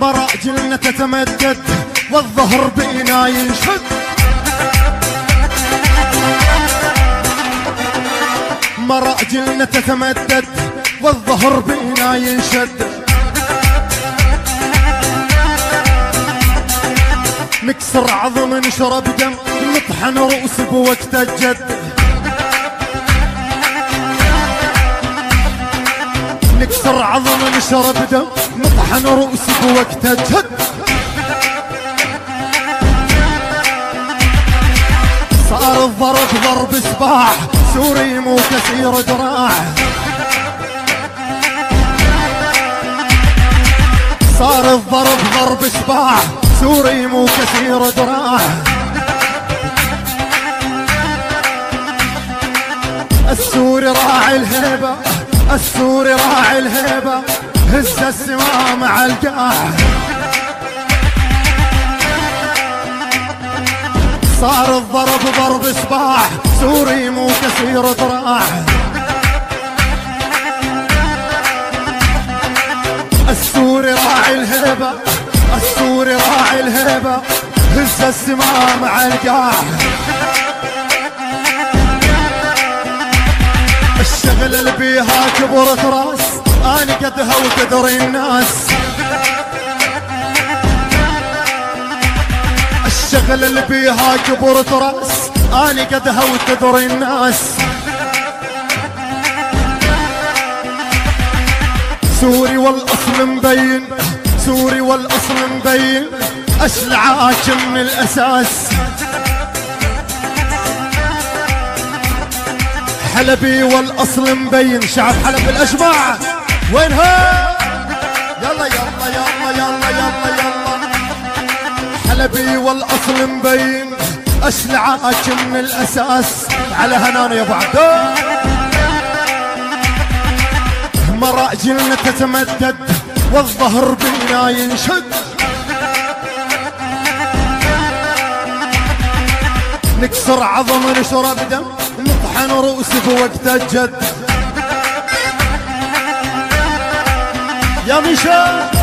مراجلنا تتمدد والظهر بينا ينشد مراجلنا تتمدد والظهر بينا ينشد. نكسر عظم نشرب دم نطحن رؤوس بوقت الجد. نكسر عظم نشرب دم نطحن رؤوس بوقت الجد. صار الضرب ضرب سباح سوري مو كثير دراع الضرب ضرب سباح سوري مو كثير دراع السوري راعي الهيبة السوري راعي الهيبة هز السماء مع القاع. صار الضرب ضرب سباح سوري مو كثير دراع السوري راعي الهيبة السوري راعي الهيبة هز السماء مع القاع. الشغل اللي بيها كبرت راس أنا قدها وقدر الناس. الشغل اللي بيها كبرت راس أنا قدها وقدر الناس. سوري والأصل مبين سوري والأصل مبين أشلع من الأساس. حلبي والأصل مبين شعب حلب الاجمع وينها يلا يلا يلا يلا يلا يلا. حلبي والأصل مبين أشلع من الأساس. على هنانا يا أبو عبد. مراجلنا تتمدد والظهر بينا ينشد. نكسر عظم نشرب دم نطحن رؤوس بوقت الجد. يا مشا